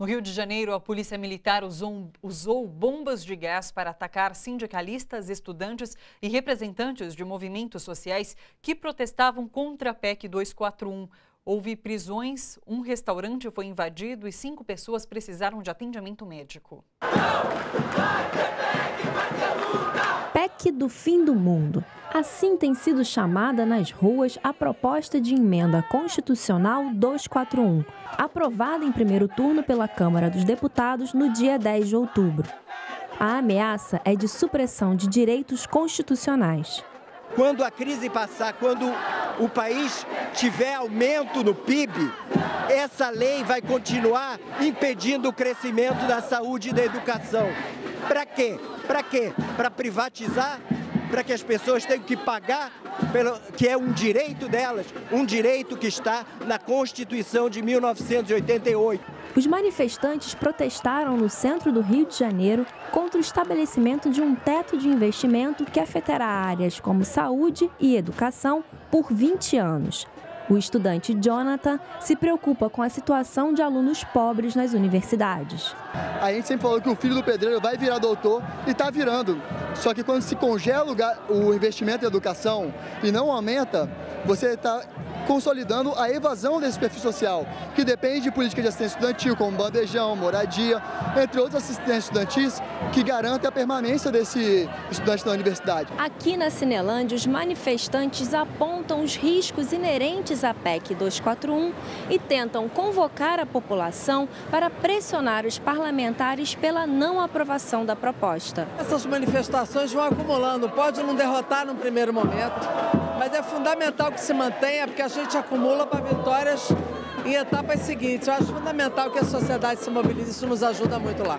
No Rio de Janeiro, a Polícia Militar usou, usou, bombas de gás para atacar sindicalistas, estudantes e representantes de movimentos sociais que protestavam contra a PEC 241. Houve prisões, um restaurante foi invadido e cinco pessoas precisaram de atendimento médico. PEC do fim do mundo. Assim tem sido chamada nas ruas a proposta de emenda constitucional 241, aprovada em primeiro turno pela Câmara dos Deputados no dia 10 de outubro. A ameaça é de supressão de direitos constitucionais. Quando a crise passar, quando o país tiver aumento no PIB, essa lei vai continuar impedindo o crescimento da saúde e da educação. Para quê? Para quê? Para privatizar para que as pessoas tenham que pagar pelo que é um direito delas, um direito que está na Constituição de 1988. Os manifestantes protestaram no centro do Rio de Janeiro contra o estabelecimento de um teto de investimento que afetará áreas como saúde e educação por 20 anos. O estudante Jonathan se preocupa com a situação de alunos pobres nas universidades. A gente sempre falou que o filho do pedreiro vai virar doutor e está virando. Só que quando se congela o investimento em educação e não aumenta, você está consolidando a evasão desse perfil social, que depende de política de assistência estudantil, como bandejão, moradia, entre outros assistentes estudantis que garantem a permanência desse estudante na universidade. Aqui na Cinelândia, os manifestantes apontam os riscos inerentes à PEC 241 e tentam convocar a população para pressionar os parlamentares pela não aprovação da proposta. Essas manifestações vão acumulando, pode não derrotar no primeiro momento, mas é fundamental que se mantenha, porque a gente acumula para vitórias em etapas seguintes. Eu acho fundamental que a sociedade se mobilize, isso nos ajuda muito lá.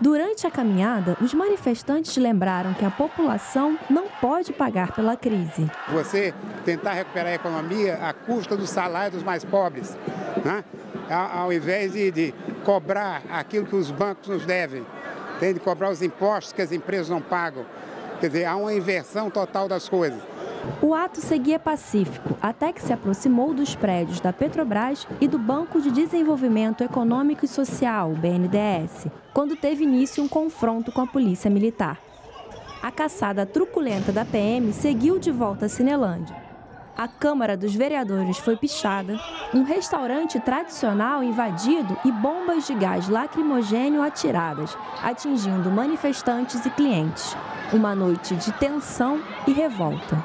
Durante a caminhada, os manifestantes lembraram que a população não pode pagar pela crise. Você tentar recuperar a economia à custa do salário dos mais pobres, né? ao invés de, de cobrar aquilo que os bancos nos devem, tem de cobrar os impostos que as empresas não pagam. Quer dizer, há uma inversão total das coisas. O ato seguia pacífico até que se aproximou dos prédios da Petrobras e do Banco de Desenvolvimento Econômico e Social, BNDES, quando teve início um confronto com a polícia militar. A caçada truculenta da PM seguiu de volta a Cinelândia. A Câmara dos Vereadores foi pichada, um restaurante tradicional invadido e bombas de gás lacrimogênio atiradas, atingindo manifestantes e clientes. Uma noite de tensão e revolta.